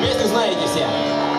Песню знаете все.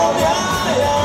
yeah, yeah.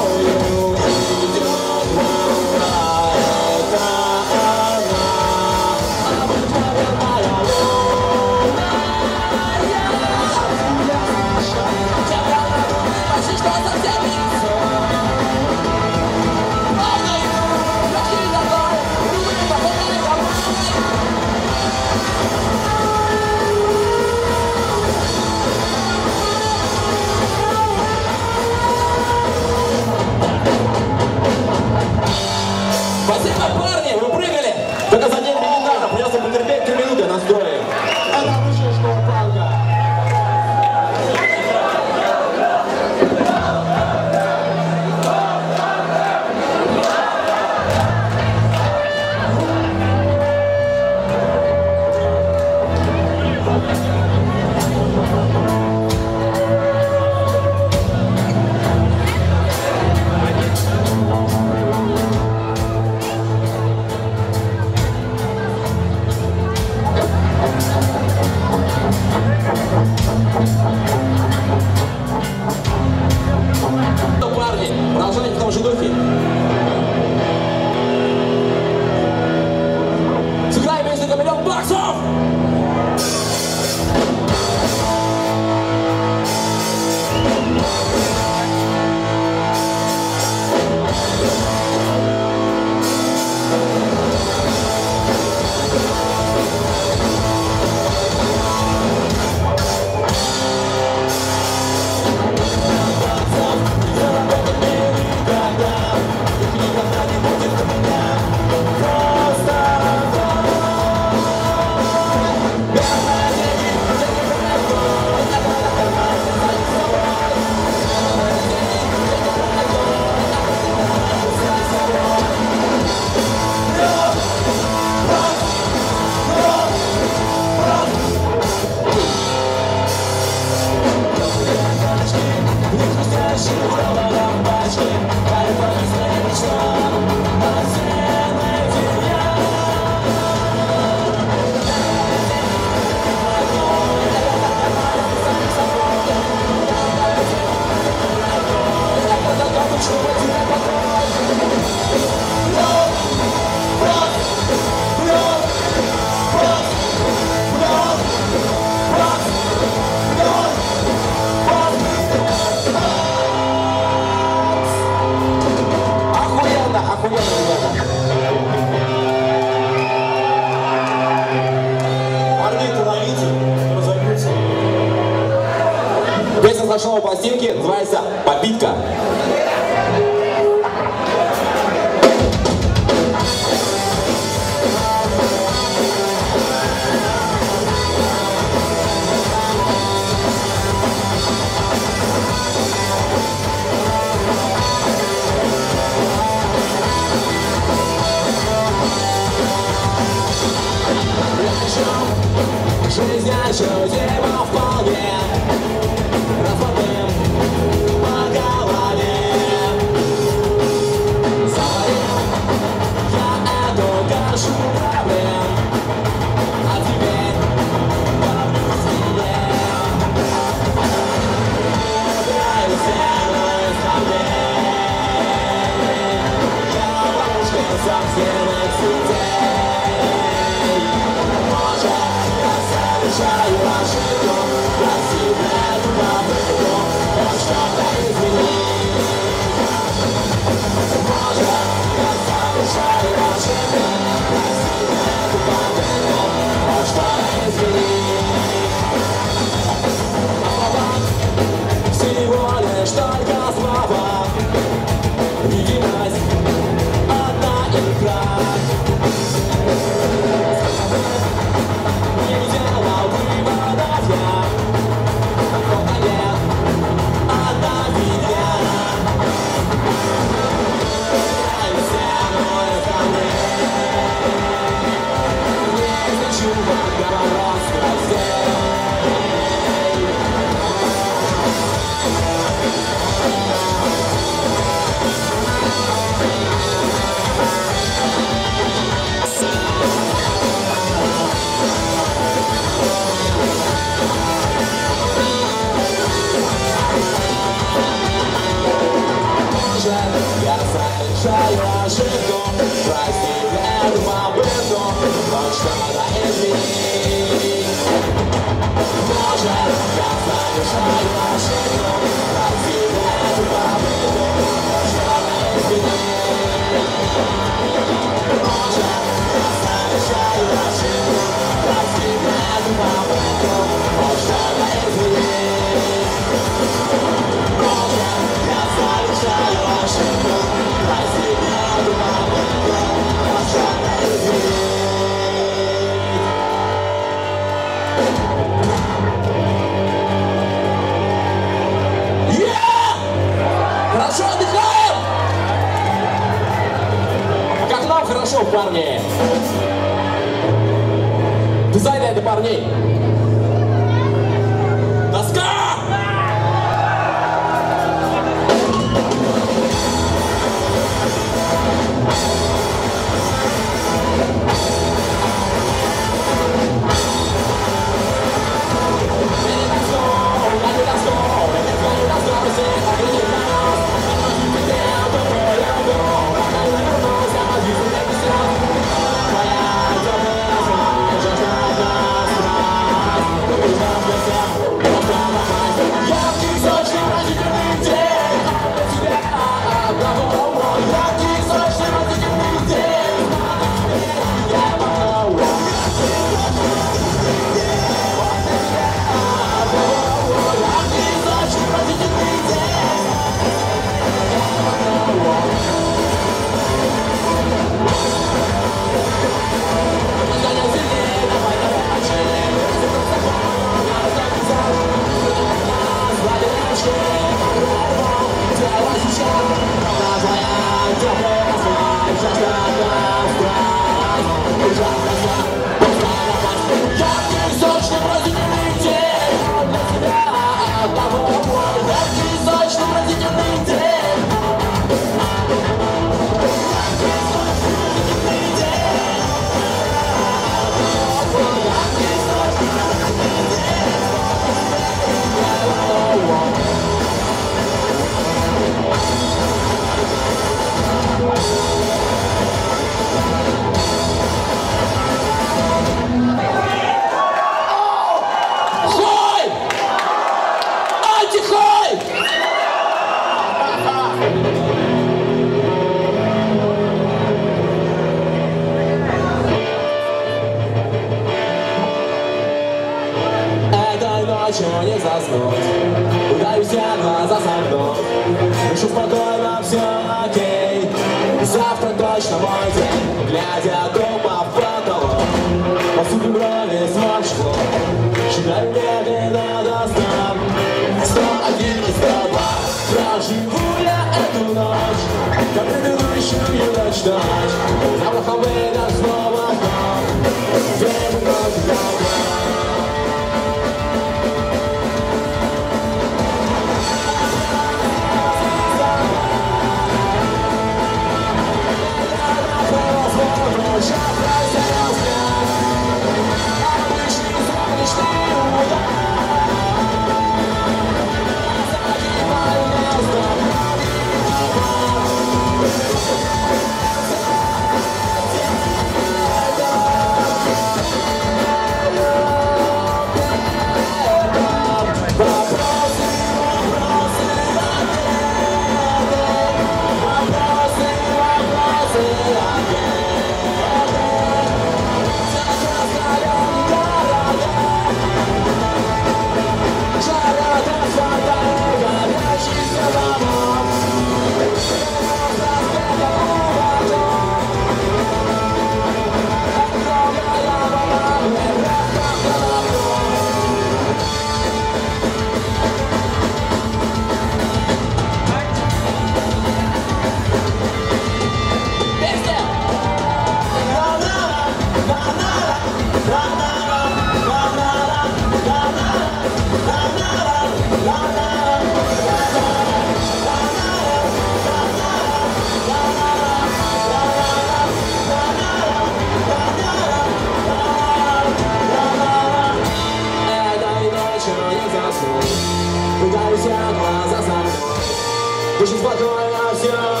Пытаюсь я глаза закрыть Дышит спокойно все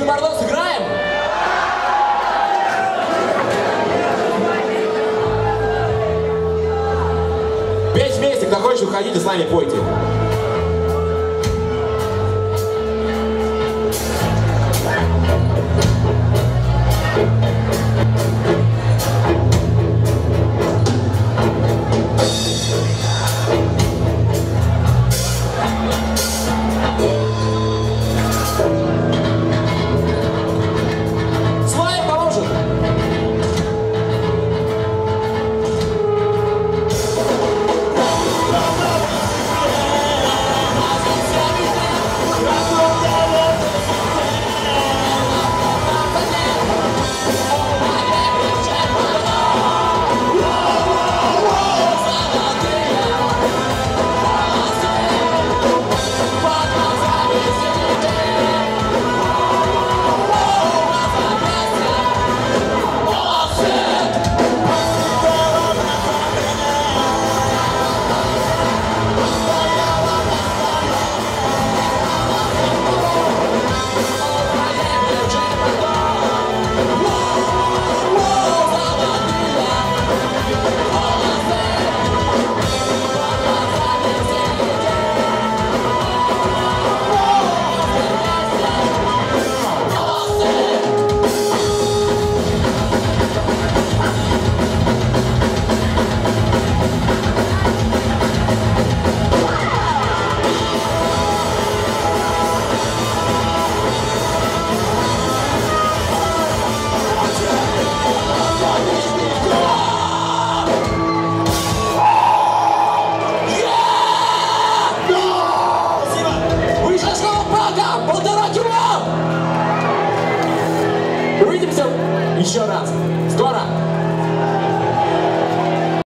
Жир Барлос, играем? Петь вместе, кто хочет, уходите, с нами пойте.